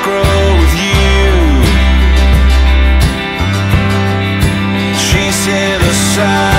Grow with you. She's here to sigh